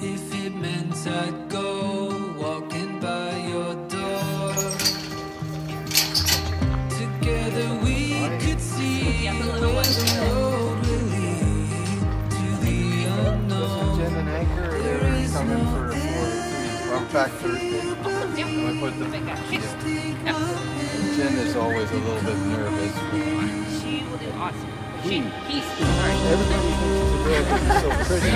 if it meant I'd go walking by your door. Together we could see where the road will lead to the unknown. Jin is always a little bit nervous. She will do awesome. He's sorry. Everybody thinks he's a girl because he's so pretty.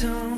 don't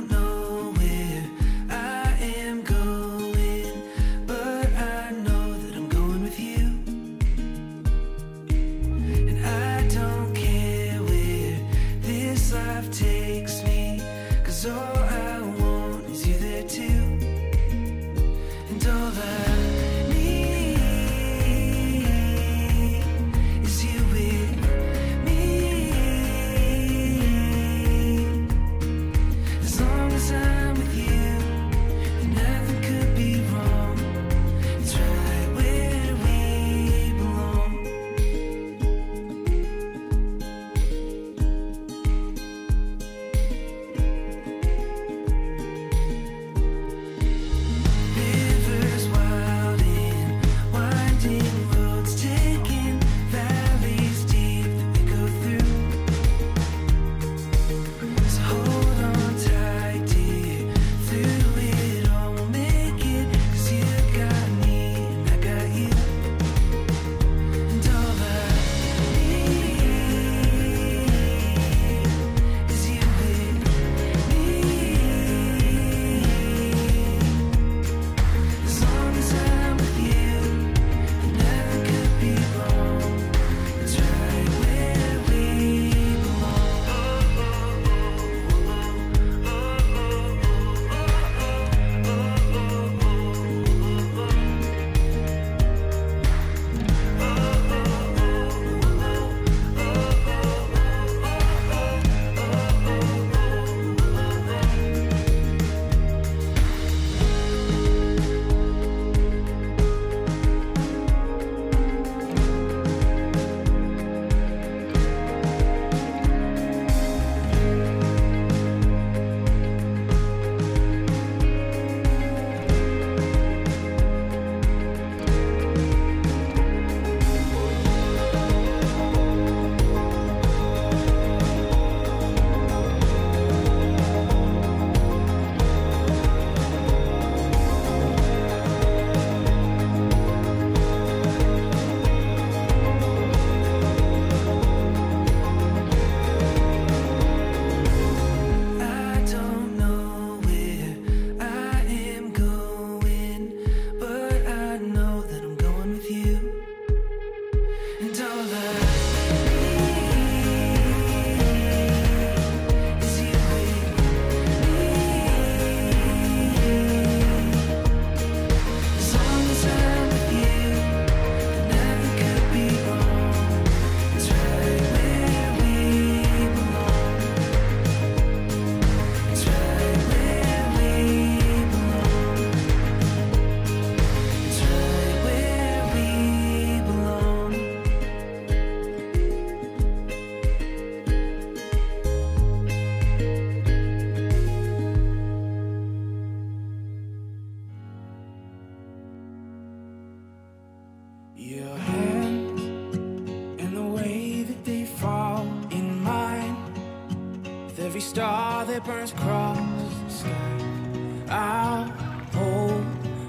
Every star that burns across the sky, I'll hold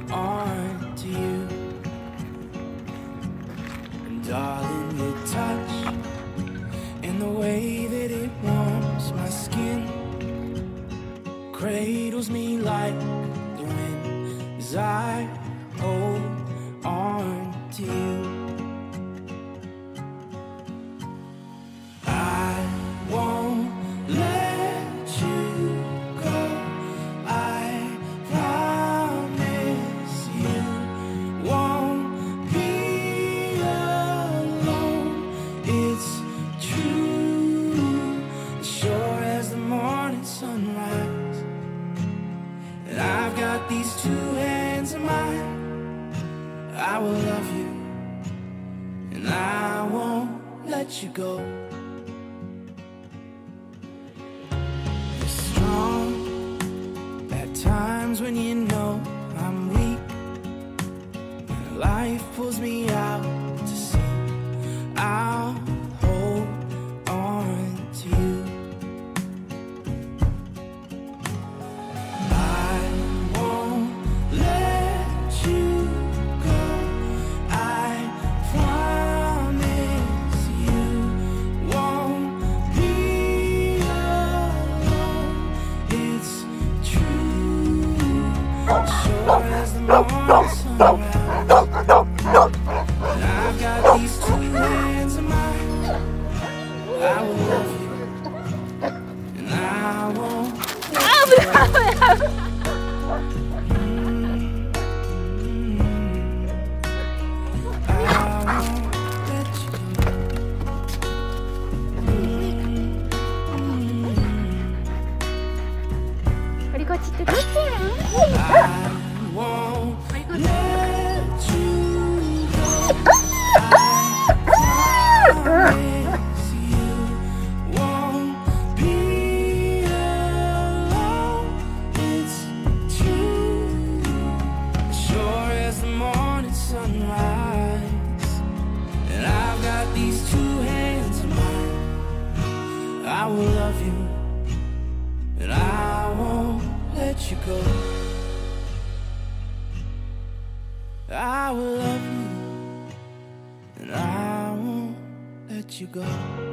on to you. And darling, your touch and the way that it warms my skin cradles me like the wind as I hold on to you. let you go. lonesome. you go. I will love you, and I won't let you go.